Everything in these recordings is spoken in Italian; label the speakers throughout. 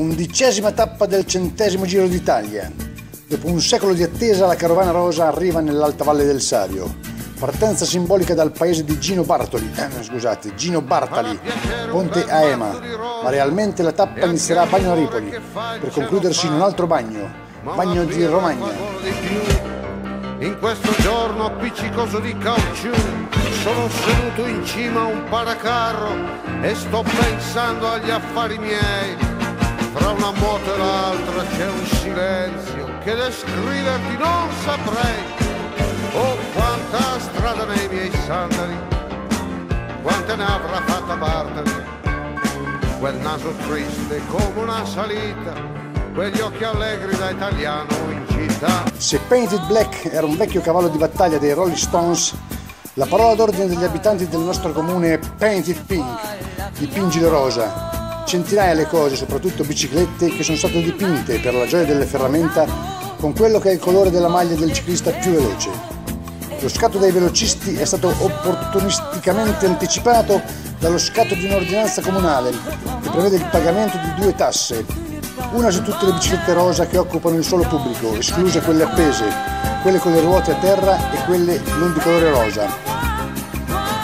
Speaker 1: Undicesima tappa del centesimo Giro d'Italia. Dopo un secolo di attesa la carovana rosa arriva nell'Alta Valle del Savio. Partenza simbolica dal paese di Gino Bartoli, eh, scusate, Gino Bartali, Ponte Aema, ma realmente la tappa inizierà a Bagno a Ripoli, per concludersi in un altro bagno, Bagno di Romagna.
Speaker 2: In questo giorno appiccicoso di caucciù sono seduto in cima a un paracarro e sto pensando agli affari miei. Fra una moto e l'altra c'è un silenzio che descriverti non saprei. Oh, quanta strada nei miei sandali, quante ne avrà fatta Bartali. Quel naso triste come una salita quegli occhi allegri da italiano in città.
Speaker 1: Se Painted Black era un vecchio cavallo di battaglia dei Rolling Stones, la parola d'ordine degli abitanti del nostro comune è Painted Pink, dipingile rosa. Centinaia le cose, soprattutto biciclette, che sono state dipinte per la gioia delle ferramenta con quello che è il colore della maglia del ciclista più veloce. Lo scatto dei velocisti è stato opportunisticamente anticipato dallo scatto di un'ordinanza comunale che prevede il pagamento di due tasse, una su tutte le biciclette rosa che occupano il suolo pubblico, escluse quelle appese, quelle con le ruote a terra e quelle non di colore rosa.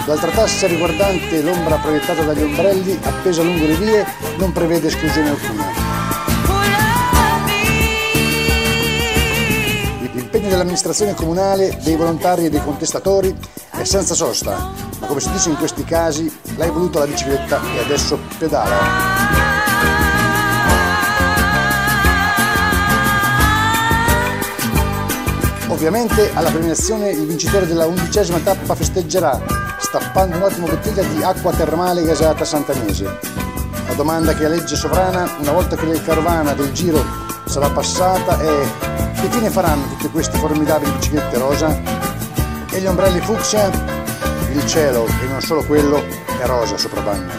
Speaker 1: L'altra tassa riguardante l'ombra proiettata dagli ombrelli appesa lungo le vie non prevede esclusione alcuna. L'impegno dell'amministrazione comunale, dei volontari e dei contestatori è senza sosta, ma come si dice in questi casi, l'hai voluto la bicicletta e adesso pedala. Ovviamente alla premiazione il vincitore della undicesima tappa festeggerà, stappando un attimo bottiglia di acqua termale gasata santanese. La domanda che aleggia sovrana, una volta che la carovana del giro sarà passata, è che fine faranno tutte queste formidabili biciclette rosa? E gli ombrelli fucsia? Il cielo, e non solo quello, è rosa sopra bagno.